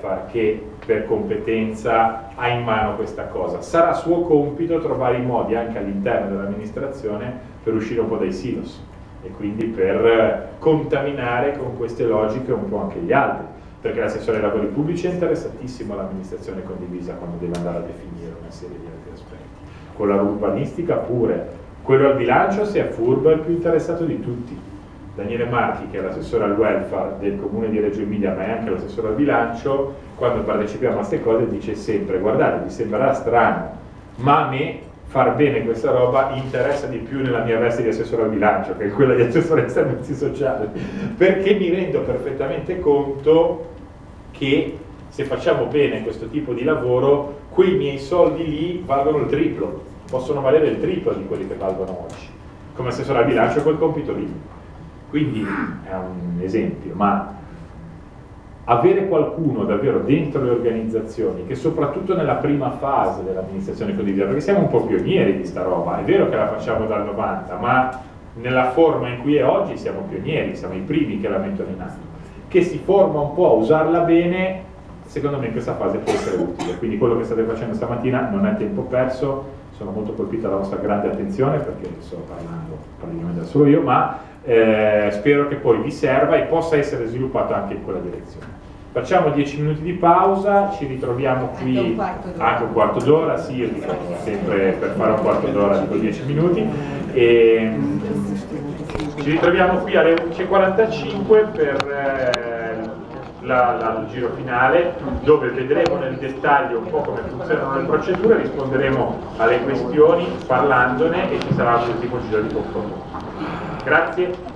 welfare che per competenza ha in mano questa cosa. Sarà suo compito trovare i modi anche all'interno dell'amministrazione per uscire un po' dai silos e quindi per contaminare con queste logiche un po' anche gli altri, perché l'assessore ai lavori pubblici è interessatissimo all'amministrazione condivisa quando deve andare a definire una serie di altri aspetti. Con la urbanistica pure, quello al bilancio se è furbo è il più interessato di tutti. Daniele Marchi, che è l'assessore al welfare del comune di Reggio Emilia, ma è anche l'assessore al bilancio, quando partecipiamo a queste cose dice sempre, guardate, vi sembrerà strano, ma a me far bene questa roba interessa di più nella mia veste di assessore al bilancio che quella di assessore ai servizi sociali, perché mi rendo perfettamente conto che se facciamo bene questo tipo di lavoro, quei miei soldi lì valgono il triplo, possono valere il triplo di quelli che valgono oggi, come assessore al bilancio quel compito lì. Quindi è un esempio, ma avere qualcuno davvero dentro le organizzazioni che soprattutto nella prima fase dell'amministrazione condivisa, perché siamo un po' pionieri di sta roba, è vero che la facciamo dal 90, ma nella forma in cui è oggi siamo pionieri, siamo i primi che la mettono in atto, che si forma un po' a usarla bene, secondo me questa fase può essere utile, quindi quello che state facendo stamattina non è tempo perso, sono molto colpito dalla vostra grande attenzione perché sto parlando praticamente da solo io, ma eh, spero che poi vi serva e possa essere sviluppato anche in quella direzione. Facciamo 10 minuti di pausa, ci ritroviamo qui anche un quarto d'ora, sì, io dico sempre per fare un quarto d'ora dico 10 minuti, e ci ritroviamo qui alle 11.45 per eh, la, la, il giro finale dove vedremo nel dettaglio un po' come funzionano le procedure, risponderemo alle questioni parlandone e ci sarà un ultimo giro di confronto. Grazie.